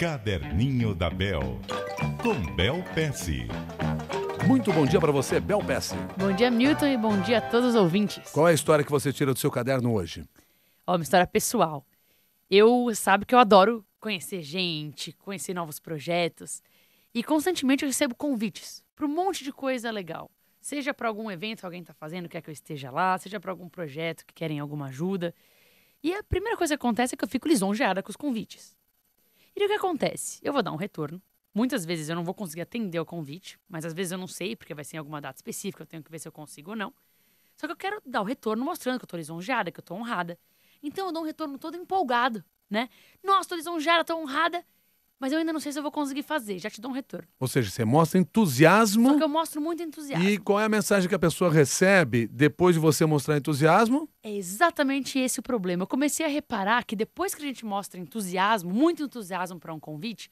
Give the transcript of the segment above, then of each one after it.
Caderninho da Bel, com Bel Pesce. Muito bom dia para você, Bel Pesce. Bom dia, Milton, e bom dia a todos os ouvintes. Qual é a história que você tira do seu caderno hoje? Ó, uma história pessoal. Eu sabe que eu adoro conhecer gente, conhecer novos projetos. E constantemente eu recebo convites para um monte de coisa legal. Seja para algum evento que alguém está fazendo, quer que eu esteja lá, seja para algum projeto que querem alguma ajuda. E a primeira coisa que acontece é que eu fico lisonjeada com os convites. E o que acontece? Eu vou dar um retorno. Muitas vezes eu não vou conseguir atender o convite, mas às vezes eu não sei, porque vai ser em alguma data específica, eu tenho que ver se eu consigo ou não. Só que eu quero dar o retorno mostrando que eu tô lisonjeada, que eu tô honrada. Então eu dou um retorno todo empolgado, né? Nossa, tô lisonjeada, tô honrada, mas eu ainda não sei se eu vou conseguir fazer, já te dou um retorno. Ou seja, você mostra entusiasmo. Só que eu mostro muito entusiasmo. E qual é a mensagem que a pessoa recebe depois de você mostrar entusiasmo? É exatamente esse o problema. Eu comecei a reparar que depois que a gente mostra entusiasmo, muito entusiasmo para um convite,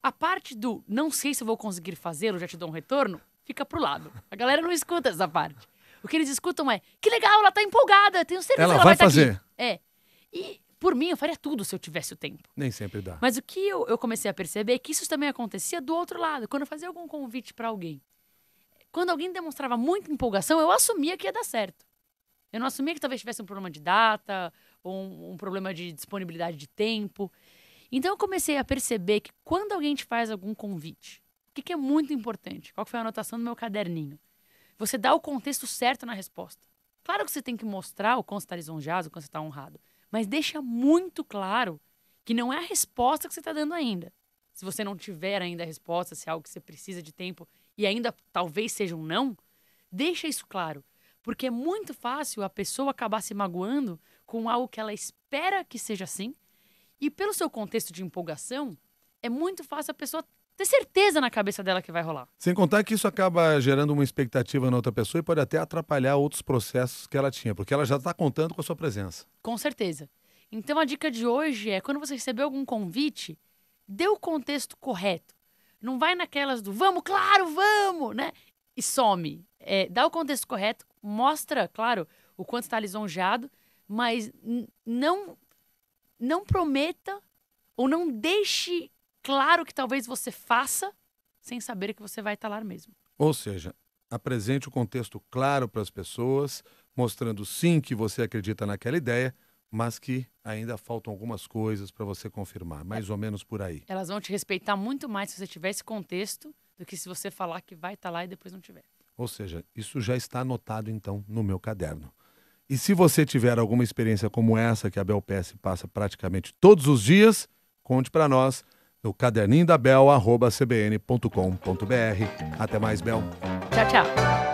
a parte do não sei se eu vou conseguir fazer ou já te dou um retorno, fica pro lado. A galera não escuta essa parte. O que eles escutam é: que legal, ela tá empolgada, tenho certeza Ela que ela vai vai tá fazer. aqui. É. E por mim, eu faria tudo se eu tivesse o tempo. Nem sempre dá. Mas o que eu, eu comecei a perceber é que isso também acontecia do outro lado. Quando eu fazia algum convite para alguém, quando alguém demonstrava muita empolgação, eu assumia que ia dar certo. Eu não assumia que talvez tivesse um problema de data ou um, um problema de disponibilidade de tempo. Então eu comecei a perceber que quando alguém te faz algum convite, o que, que é muito importante? Qual que foi a anotação do meu caderninho? Você dá o contexto certo na resposta. Claro que você tem que mostrar o quanto você está lisonjeado, o quanto você está honrado. Mas deixa muito claro que não é a resposta que você está dando ainda. Se você não tiver ainda a resposta, se é algo que você precisa de tempo e ainda talvez seja um não, deixa isso claro. Porque é muito fácil a pessoa acabar se magoando com algo que ela espera que seja assim. E pelo seu contexto de empolgação, é muito fácil a pessoa ter certeza na cabeça dela que vai rolar. Sem contar que isso acaba gerando uma expectativa na outra pessoa e pode até atrapalhar outros processos que ela tinha, porque ela já está contando com a sua presença. Com certeza. Então a dica de hoje é quando você receber algum convite, dê o contexto correto. Não vai naquelas do vamos, claro, vamos, né? E some. É, dá o contexto correto, mostra, claro, o quanto está lisonjeado, mas não, não prometa ou não deixe claro que talvez você faça sem saber que você vai estar lá mesmo. Ou seja, apresente o contexto claro para as pessoas, mostrando sim que você acredita naquela ideia, mas que ainda faltam algumas coisas para você confirmar, mais ou menos por aí. Elas vão te respeitar muito mais se você tiver esse contexto do que se você falar que vai estar lá e depois não tiver. Ou seja, isso já está anotado então no meu caderno. E se você tiver alguma experiência como essa que a Bel PS passa praticamente todos os dias, conte para nós no caderninho da Bel, arroba cbn.com.br. Até mais, Bel. Tchau, tchau.